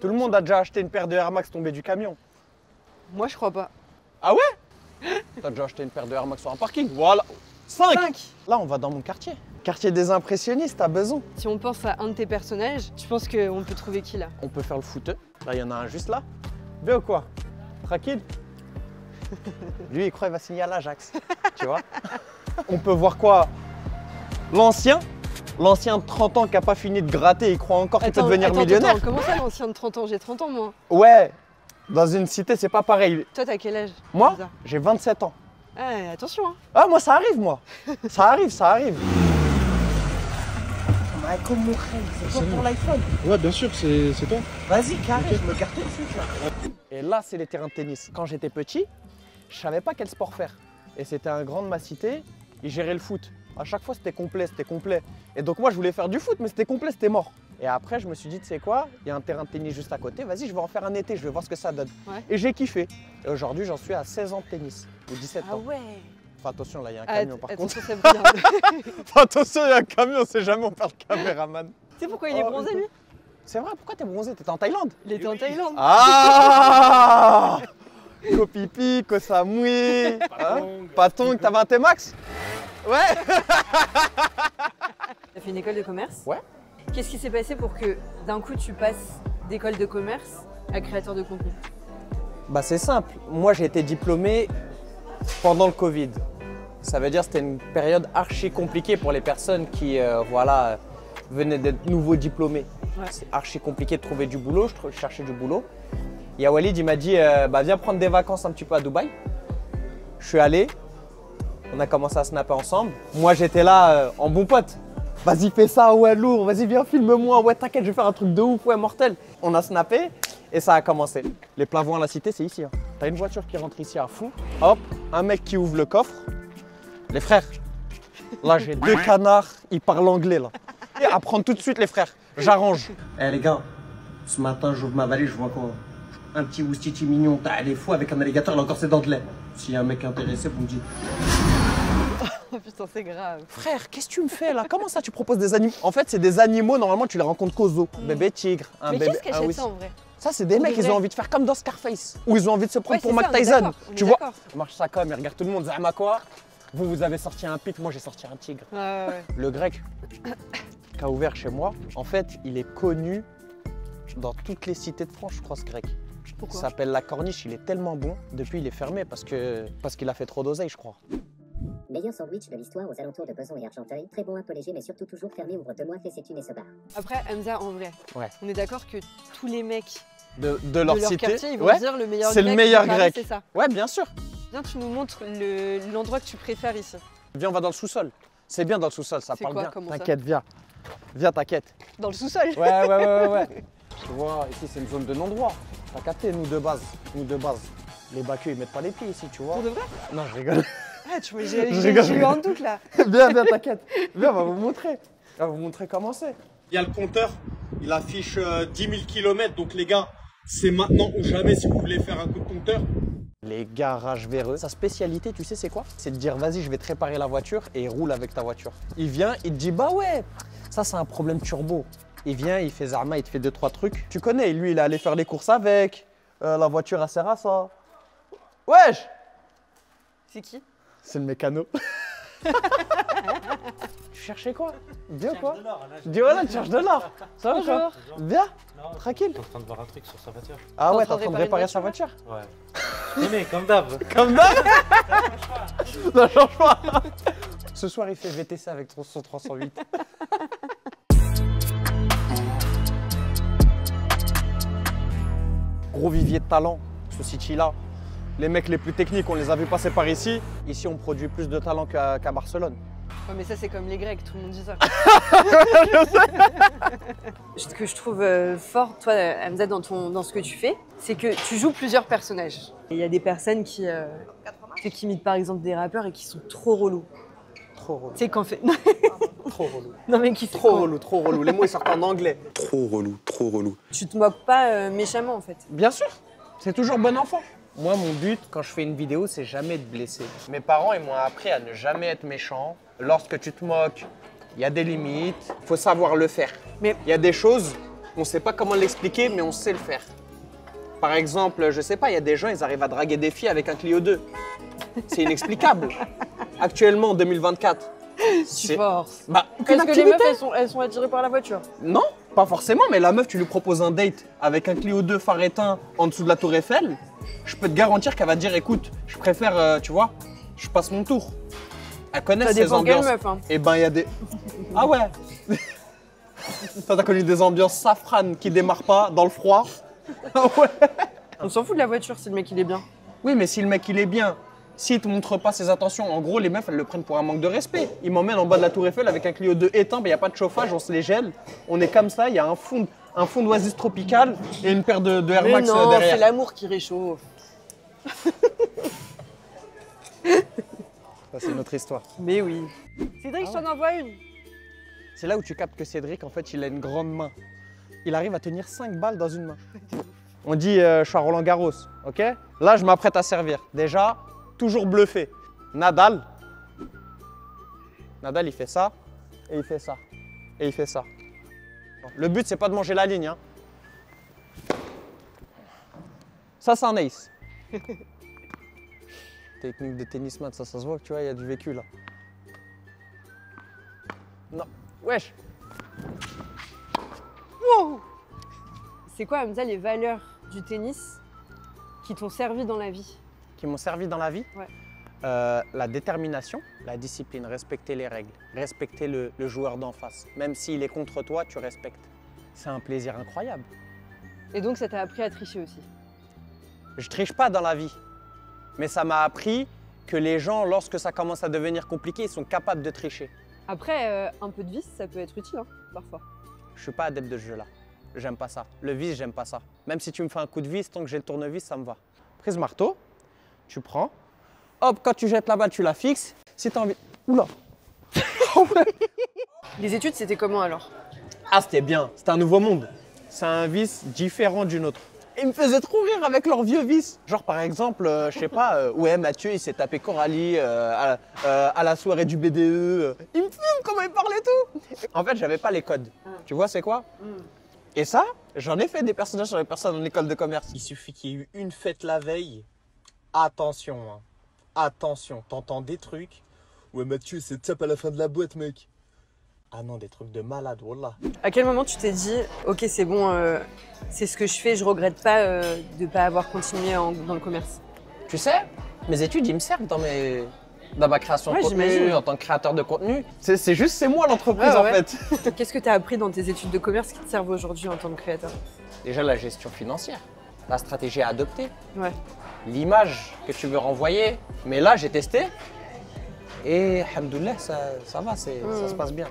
Tout le monde a déjà acheté une paire de Air Max tombée du camion. Moi, je crois pas. Ah ouais? T'as déjà acheté une paire de Air Max sur un parking? Voilà 5 5 Là, on va dans mon quartier. Quartier des impressionnistes, t'as besoin. Si on pense à un de tes personnages, tu penses qu'on peut trouver qui là On peut faire le footeux. Là, il y en a un juste là. Bien ou quoi? Tranquille? Lui, il croit qu'il va signer à l'Ajax. tu vois? On peut voir quoi? L'ancien? L'ancien de 30 ans qui a pas fini de gratter, il croit encore qu'il peut devenir attends, millionnaire. attends, comment ça l'ancien de 30 ans J'ai 30 ans moi. Ouais, dans une cité, c'est pas pareil. Toi, t'as quel âge Moi, j'ai 27 ans. Ah, attention hein. Ah, moi, ça arrive, moi. ça arrive, ça arrive. C'est pour l'iPhone. Ouais, bien sûr, c'est c'est toi. Vas-y, carré, je me garde tout de suite là. Et là, c'est les terrains de tennis. Quand j'étais petit, je savais pas quel sport faire. Et c'était un grand de ma cité, il gérait le foot. À chaque fois, c'était complet, c'était complet. Et donc, moi, je voulais faire du foot, mais c'était complet, c'était mort. Et après, je me suis dit, tu sais quoi, il y a un terrain de tennis juste à côté, vas-y, je vais en faire un été, je vais voir ce que ça donne. Ouais. Et j'ai kiffé. Et aujourd'hui, j'en suis à 16 ans de tennis, ou 17 Ah ans. ouais Enfin, attention, là, il y a un Ah, camion par contre. Attention. Enfin, il y a un camion, on sait jamais, on perd le caméraman. Tu sais pourquoi il est Oh, bronzé lui? C'est vrai, pourquoi t'es bronzé? T'étais en Thaïlande? Il était en Thaïlande. Ah Ko pipi, ko samui, hein? Patong, t'avais un T-Max Ouais T'as fait une école de commerce? Ouais. Qu'est-ce qui s'est passé pour que d'un coup tu passes d'école de commerce à créateur de contenu? Bah c'est simple, moi j'ai été diplômé pendant le Covid. Ça veut dire que c'était une période archi compliquée pour les personnes qui euh, voilà, venaient d'être nouveaux diplômés. Ouais. C'est archi compliqué de trouver du boulot, je cherchais du boulot. Et Walid il m'a dit euh, bah, viens prendre des vacances un petit peu à Dubaï. Je suis allé, on a commencé à snapper ensemble. Moi j'étais là euh, en bon pote. Vas-y fais ça, ouais lourd, vas-y viens filme-moi, ouais t'inquiète je vais faire un truc de ouf, ouais mortel. On a snappé et ça a commencé. Les plavois à la cité c'est ici. hein. T'as une voiture qui rentre ici à fond, hop, un mec qui ouvre le coffre. Les frères, là j'ai deux canards, ils parlent anglais là. Et tout de suite les frères, j'arrange. Eh les gars, ce matin j'ouvre ma valise, je vois quoi? Un petit oustiti mignon, t'as les fous avec un alligator, il a encore ses dents. S'il y a un mec intéressé, vous me dites. Oh putain, c'est grave. Frère, qu'est-ce que tu me fais là? Comment ça tu proposes des animaux En fait c'est des animaux, normalement tu les rencontres qu'au zoo. Bébé tigre, un Mais bébé. qu'est-ce ça en vrai? Ça, c'est des Pour mecs, ils ont envie de faire comme dans Scarface. Ou ils ont envie de se prendre Ouais, pour Mac on Tyson. on Tu vois? Ils marchent ça comme, ils regardent tout le monde, Zama quoi? Vous, vous avez sorti un pic, moi j'ai sorti un tigre. Ouais, ouais, ouais. Le grec qui a ouvert chez moi, en fait, il est connu dans toutes les cités de France, je crois, ce grec. Il Pourquoi s'appelle La Corniche, il est tellement bon. Depuis, il est fermé parce que parce qu'il a fait trop d'oseille, je crois. Meilleur sandwich de l'histoire aux alentours de Besançon et Argenteuil. Très bon, un peu léger, mais surtout toujours fermé. Ouvre deux mois, fait ses thunes et se barre. Après, Hamza, en vrai, Ouais. on est d'accord que tous les mecs De, de leur de leur cité. quartier, ils vont ouais. dire le meilleur c'est le grec meilleur grec. C'est ça. ouais, bien sûr. Viens, tu nous montres le- l'endroit que tu préfères ici. Viens, on va dans le sous-sol. C'est bien dans le sous-sol, ça parle quoi, bien. T'inquiète, viens. Viens, t'inquiète. Dans le sous-sol Ouais, ouais, ouais, ouais, ouais. Tu vois, ici c'est une zone de non-droit. T'as capté, nous de base. Nous de base. Les bacueux, ils mettent pas les pieds ici, tu vois. Pour de vrai? Non, je rigole. Ah, j'ai eu un doute là. viens, viens, t'inquiète. Viens, on va vous montrer. On va vous montrer comment c'est. Il y a le compteur, il affiche euh, 10 000 km. Donc les gars, c'est maintenant ou jamais si vous voulez faire un coup de compteur. Les garages véreux. Sa spécialité, tu sais, c'est quoi? C'est de dire, vas-y, je vais te réparer la voiture et il roule avec ta voiture. Il vient, il te dit, bah ouais, ça c'est un problème turbo. Il vient, il fait Zarma, il te fait deux, trois trucs. Tu connais, lui, il est allé faire les courses avec. Euh, la voiture, elle sert à ça. Wesh C'est qui? C'est le mécano. tu cherchais quoi? Viens quoi Dis voilà, tu cherches de l'or. Ça va quoi Bonjour. Viens, tranquille. T'es en train de voir un truc sur sa voiture Ah ouais, t'es en train de réparer sa voiture? Ouais. Mais comme d'hab. Comme d'hab? Ça change pas Ce soir, il fait VTC avec son 308. Gros vivier de talent, ce City-là. Les mecs les plus techniques, on les a vus passer par ici. Ici, on produit plus de talent qu'à Barcelone. Ouais, mais ça, c'est comme les Grecs, tout le monde dit ça. Ce que je trouve euh, fort, toi, Hamza, dans, ton, dans ce que tu fais, c'est que tu joues plusieurs personnages. Il y a des personnes qui, euh, qui imitent par exemple des rappeurs et qui sont trop relous. Trop relou. Tu sais, qu'en fait. Trop relou. non, mais qui Trop relou, trop relou. Les mots, ils sortent en anglais. Trop relou, trop relou. Tu te moques pas euh, méchamment, en fait. Bien sûr, c'est toujours bon enfant. Moi, mon but, quand je fais une vidéo, c'est jamais de blesser. Mes parents, ils m'ont appris à ne jamais être méchant. Lorsque tu te moques, il y a des limites, il faut savoir le faire. Mais- il y a des choses, On sait pas comment l'expliquer, mais on sait le faire. Par exemple, je sais pas, il y a des gens, ils arrivent à draguer des filles avec un Clio 2. C'est inexplicable. Actuellement, en 2024. Tu C'est- forces. Bah, aucune Parce que les activité. meufs, elles sont, elles sont attirées par la voiture. Non, pas forcément, mais la meuf, tu lui proposes un date avec un Clio 2 phare éteint en dessous de la Tour Eiffel. Je peux te garantir qu'elle va te dire écoute, je préfère, euh, tu vois, je passe mon tour. Elle connaît ces ambiances. meuf, hein. Et ben, il y a des. Ah ouais Toi, t'as connu des ambiances safranes qui démarrent pas dans le froid. Ah ouais On s'en fout de la voiture si le mec il est bien. Oui, mais si le mec il est bien, s'il te montre pas ses attentions, en gros, les meufs elles le prennent pour un manque de respect. Il m'emmène en bas de la Tour Eiffel avec un Clio 2 éteint, il n'y a pas de chauffage, on se les gèle. On est comme ça, il y a un fond, un fond d'oasis tropical et une paire de, de Air Mais Max euh, non, c'est l'amour qui réchauffe. Ça, c'est notre histoire. Mais oui. Cédric, je t'en envoie une. C'est là où tu captes que Cédric, en fait, il a une grande main. Il arrive à tenir 5 balles dans une main. On dit, euh, je suis à Roland Garros, ok? Là, je m'apprête à servir. Déjà, toujours bluffé. Nadal. Nadal, il fait ça, et il fait ça, et il fait ça. Le but, c'est pas de manger la ligne. Hein. Ça, c'est un ace. Technique de tennisman, ça, ça se voit que tu vois, il y a du vécu là. Non, wesh. C'est quoi, Hamza, les valeurs du tennis qui t'ont servi dans la vie? Qui m'ont servi dans la vie. Ouais. Euh, la détermination, la discipline, respecter les règles, respecter le, le joueur d'en face. Même s'il est contre toi, tu respectes. C'est un plaisir incroyable. Et donc, ça t'a appris à tricher aussi. Je triche pas dans la vie, mais ça m'a appris que les gens, lorsque ça commence à devenir compliqué, ils sont capables de tricher. Après, euh, un peu de vice, ça peut être utile, hein, parfois. Je suis pas adepte de ce jeu-là. J'aime pas ça. Le vis, j'aime pas ça. Même si tu me fais un coup de vis, tant que j'ai le tournevis, ça me va. Prise marteau, tu prends. Hop, quand tu jettes la balle, tu la fixes. Si tu as envie. Oula Les études, c'était comment alors? Ah, c'était bien. C'était un nouveau monde. C'est un vice différent d'une autre. Ils me faisaient trop rire avec leurs vieux vices. Genre, par exemple, euh, je sais pas, euh, ouais, Mathieu, il s'est tapé Coralie euh, à, à la soirée du BDE. Il me fume comment il parlait tout. En fait, j'avais pas les codes. Tu vois, c'est quoi? Et ça, j'en ai fait des personnages sur les personnes en école de commerce. Il suffit qu'il y ait eu une fête la veille. Attention, hein. attention, t'entends des trucs? Ouais, Mathieu, c'est tape à la fin de la boîte, mec. Ah non, des trucs de malade, wallah. À quel moment tu t'es dit, ok, c'est bon, euh, c'est ce que je fais, je regrette pas euh, de pas avoir continué en- dans le commerce? Tu sais, mes études, ils me servent dans, mes... dans ma création Ouais, de contenu, en tant que créateur de contenu. C'est c'est juste, c'est moi l'entreprise Ouais, en ouais. fait. Qu'est-ce que tu as appris dans tes études de commerce qui te servent aujourd'hui en tant que créateur? Déjà la gestion financière, la stratégie à adopter, Ouais. l'image que tu veux renvoyer. Mais là, j'ai testé et, alhamdoulilah, ça, ça va, c'est- ça Mm. se passe bien.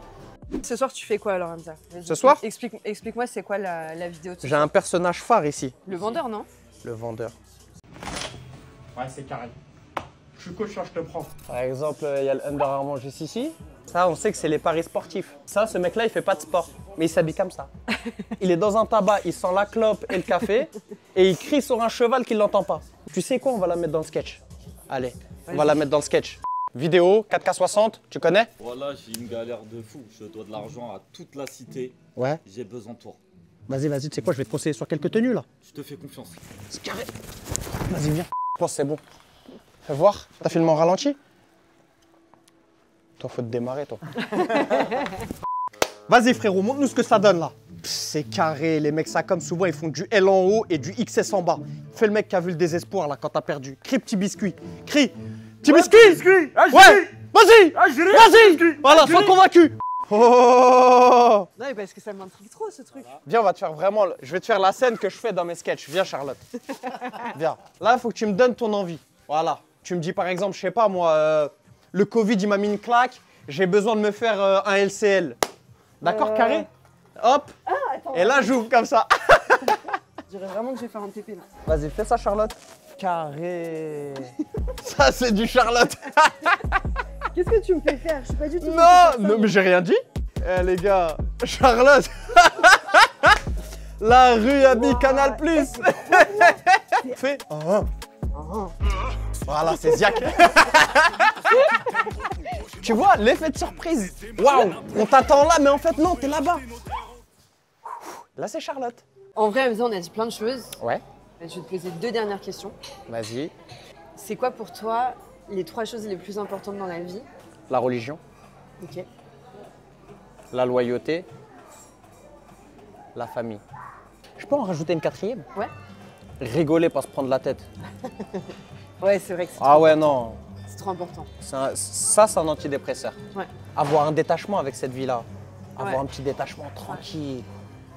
Ce soir, tu fais quoi alors, Hamza? Ce soir Explique- Explique-moi, c'est quoi la, la vidéo J'ai un personnage phare ici, Le vendeur, non? Le vendeur. Ouais, c'est carré. Je suis coach, là, je te prends. Par exemple, il y a le Under Armour juste ici. Ça, on sait que c'est les paris sportifs. Ça, ce mec-là, il fait pas de sport, mais il s'habille comme ça. Il est dans un tabac, il sent la clope et le café, et il crie sur un cheval qu'il n'entend pas. Tu sais quoi, on va la mettre dans le sketch. Allez, on va la mettre dans le sketch. Vidéo, 4K60, tu connais? Voilà, j'ai une galère de fou. Je dois de l'argent à toute la cité. Ouais. J'ai besoin de toi. Vas-y, vas-y, tu sais quoi, je vais te conseiller sur quelques tenues là. Je te fais confiance. C'est carré. Vas-y, viens. Je pense que c'est bon. Fais voir, t'as filmé en ralenti? Toi, faut te démarrer, toi. Vas-y, frérot, montre-nous ce que ça donne là. C'est carré, les mecs, ça comme souvent, ils font du L en haut et du XS en bas. Fais le mec qui a vu le désespoir là quand t'as perdu. Crie petit biscuit. Crie. Petit biscuit Ouais Vas-y Vas-y Voilà, sois convaincu Oh Non, mais parce que ça m'intrigue trop ce truc. Viens, on va te faire vraiment. le- Je vais te faire la scène que je fais dans mes sketchs. Viens, Charlotte. Viens. Là, il faut que tu me donnes ton envie. Voilà. Tu me dis par exemple, je sais pas moi, euh, le Covid, il m'a mis une claque. J'ai besoin de me faire euh, un LCL. D'accord, Euh. carré? Hop. Et là, j'ouvre comme ça. Je dirais vraiment que je vais faire un TP là. Vas-y, fais ça, Charlotte. Carré. ça, c'est du Charlotte. Qu'est-ce que tu me fais faire? Je suis pas du tout. Non, non, mais j'ai rien dit. Eh les gars, Charlotte. La rue habille Canal Plus. Fais. un. Voilà, c'est Ziak. tu vois, l'effet de surprise. Waouh, on t'attend là, mais en fait non, t'es là-bas. Là, c'est Charlotte. En vrai, Hamza, on a dit plein de choses. Ouais. Je vais te poser deux dernières questions. Vas-y. C'est quoi pour toi les trois choses les plus importantes dans la vie? La religion, Ok. la loyauté, la famille. Je peux en rajouter une quatrième? Ouais. Rigoler, pas se prendre la tête. Ouais, c'est vrai que c'est Ah ouais, non. c'est trop important. Un- ça, c'est un antidépresseur. Ouais. Avoir un détachement avec cette vie-là. Avoir Ouais. un petit détachement tranquille.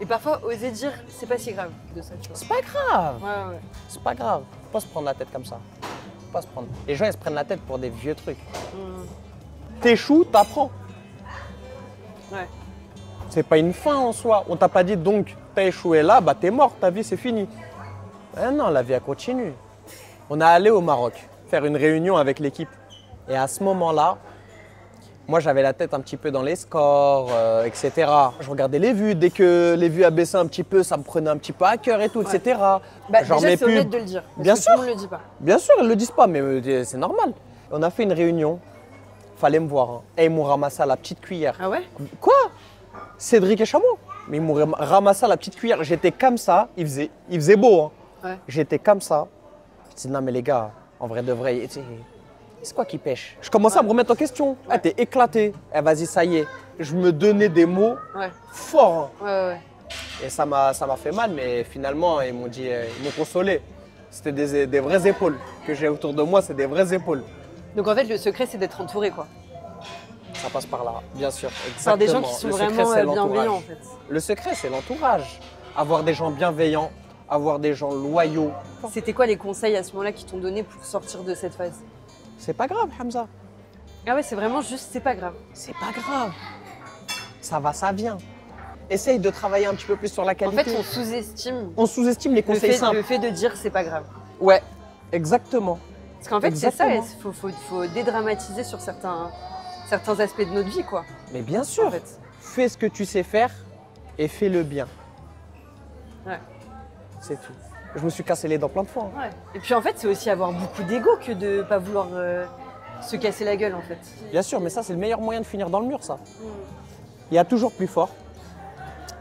Et parfois, oser dire, c'est pas si grave de ça, tu vois. C'est pas grave. Ouais, ouais. C'est pas grave. Faut pas se prendre la tête comme ça. Faut pas se prendre. Les gens, ils se prennent la tête pour des vieux trucs. Mm. T'échoues, t'apprends. Ouais. C'est pas une fin en soi. On t'a pas dit donc t'as échoué là, bah t'es mort, ta vie c'est fini. Eh non, la vie elle continue. On est allé au Maroc faire une réunion avec l'équipe. Et à ce moment-là, moi j'avais la tête un petit peu dans les scores, euh, etc. Je regardais les vues. Dès que les vues abaissaient un petit peu, ça me prenait un petit peu à cœur et tout, Ouais. etc. Bah, Genre déjà, c'est honnête de le dire. Parce Bien que sûr. Tout le monde le dit pas. Bien sûr, ils le disent pas, mais euh, c'est normal. On a fait une réunion. Fallait me voir. hein. Et ils m'ont ramassé à la petite cuillère. Ah ouais? Quoi? Cédric et Chameau Mais ils m'ont ram- ramassé à la petite cuillère. J'étais comme ça. Il faisait, il faisait beau. hein. Ouais. J'étais comme ça. Je dis non mais les gars, en vrai de vrai, c'est quoi qui pêche Je commençais à me remettre en question. Ah, t'es éclaté. Eh vas-y, ça y est. Je me donnais des mots Ouais. forts. Ouais, ouais, ouais. Et ça m'a, fait mal, mais finalement, ils m'ont dit, euh, ils m'ont consolé. C'était des, des vraies épaules que j'ai autour de moi, c'est des vraies épaules. Donc en fait, le secret, c'est d'être entouré, quoi. Ça passe par là, bien sûr. Par des gens qui sont Le vraiment euh, bienveillants, en fait. Le secret, c'est l'entourage. Avoir des gens bienveillants, avoir des gens loyaux. C'était quoi les conseils à ce moment-là qui t'ont donné pour sortir de cette phase? C'est pas grave, Hamza. Ah ouais, c'est vraiment juste, c'est pas grave. C'est pas grave. Ça va, ça vient. Essaye de travailler un petit peu plus sur la En qualité. fait, on sous-estime on sous-estime les le conseils fait, simples. le fait de dire c'est pas grave. Ouais, exactement. Parce qu'en fait, c'est ça, il faut, faut, faut dédramatiser sur certains, certains aspects de notre vie, quoi. Mais bien sûr, En fait. fais ce que tu sais faire et fais-le bien. Ouais. C'est tout. Je me suis cassé les dents plein de fois. hein. Ouais. Et puis en fait, c'est aussi avoir beaucoup d'ego que de pas vouloir euh, se casser la gueule, en fait. Bien sûr, mais ça, c'est le meilleur moyen de finir dans le mur, ça. Il y a toujours plus fort,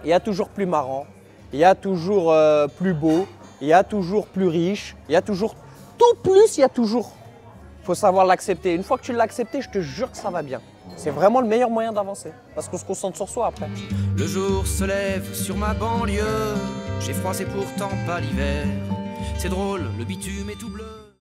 il y a toujours plus marrant, il y a toujours euh, plus beau, il y a toujours plus riche, il y a toujours tout plus, il y a toujours. Il faut savoir l'accepter. Une fois que tu l'as accepté, je te jure que ça va bien. C'est vraiment le meilleur moyen d'avancer. Parce qu'on se concentre sur soi après. Le jour se lève sur ma banlieue. J'ai froid, c'est pourtant pas l'hiver. C'est drôle, le bitume est tout bleu.